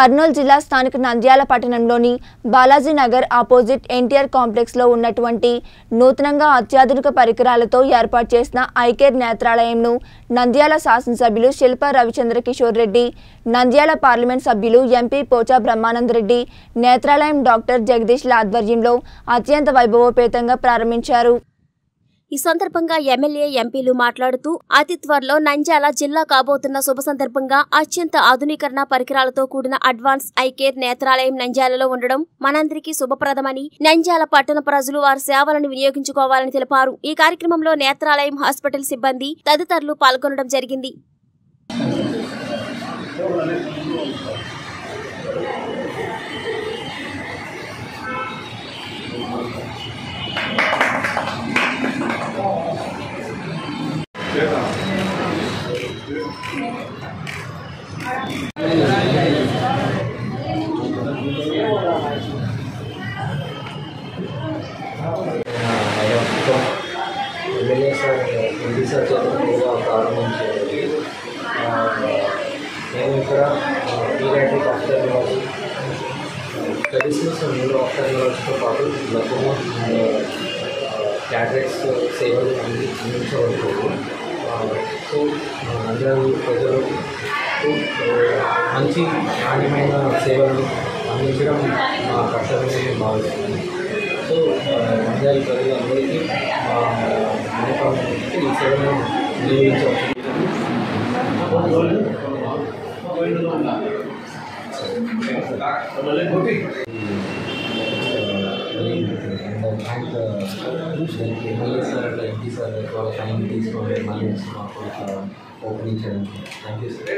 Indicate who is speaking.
Speaker 1: కర్నూలు జిల్లా స్థానిక నంద్యాల పట్టణంలోని బాలాజీ నగర్ ఆపోజిట్ ఎన్టీఆర్ కాంప్లెక్స్లో ఉన్నటువంటి నూతనంగా అత్యాధునిక పరికరాలతో ఏర్పాటు చేసిన ఐకేర్ నేత్రాలయంను నంద్యాల శాసనసభ్యులు శిల్ప రవిచంద్ర కిషోర్ రెడ్డి నంద్యాల పార్లమెంట్ సభ్యులు ఎంపీ పోచా బ్రహ్మానంద రెడ్డి నేత్రాలయం డాక్టర్ జగదీష్ల ఆధ్వర్యంలో అత్యంత వైభవోపేతంగా ప్రారంభించారు.
Speaker 2: ఈ సందర్భంగా ఎమ్మెల్యే ఎంపీలు మాట్లాడుతూ అతి త్వరలో నంద్యాల జిల్లా కాబోతున్న శుభ సందర్భంగా అత్యంత ఆధునీకరణ పరికరాలతో కూడిన అడ్వాన్స్ ఐకేర్ నేత్రాలయం నంద్యాలలో ఉండడం మనందరికీ శుభప్రదమని నంద్యాల పట్టణ ప్రజలు వారి సేవలను వినియోగించుకోవాలని తెలిపారు. ఈ కార్యక్రమంలో నేత్రాలయం హాస్పిటల్ సిబ్బంది తదితరులు పాల్గొనడం జరిగింది.
Speaker 3: నేను ఇక్కడ పీరియాట్రిక్ ఆఫ్థర్మాలజీ ట్రెడిషనల్స్ న్యూరో ఆఫ్థర్మాలజీతో పాటు గ్లకోమా క్యాటరెక్స్ సేవలు అంది అందించబడుతుంది సో అందరూ ప్రజలు మంచి నాణ్యమైన సేవలను అందించడం మా కర్తవ్యం భావిస్తుంది సో నంద్యాల ప్రజలందరికీ మా విన్నపం ఏంటంటే ఈ సేవలను వినియోగించవచ్చు ఎమ్మెల్యే సార్ ఎంపీ సార్ వాళ్ళ టైం తీసుకొని మళ్ళీ వచ్చి మాకు ओपनिंग चरण थैंक यू सर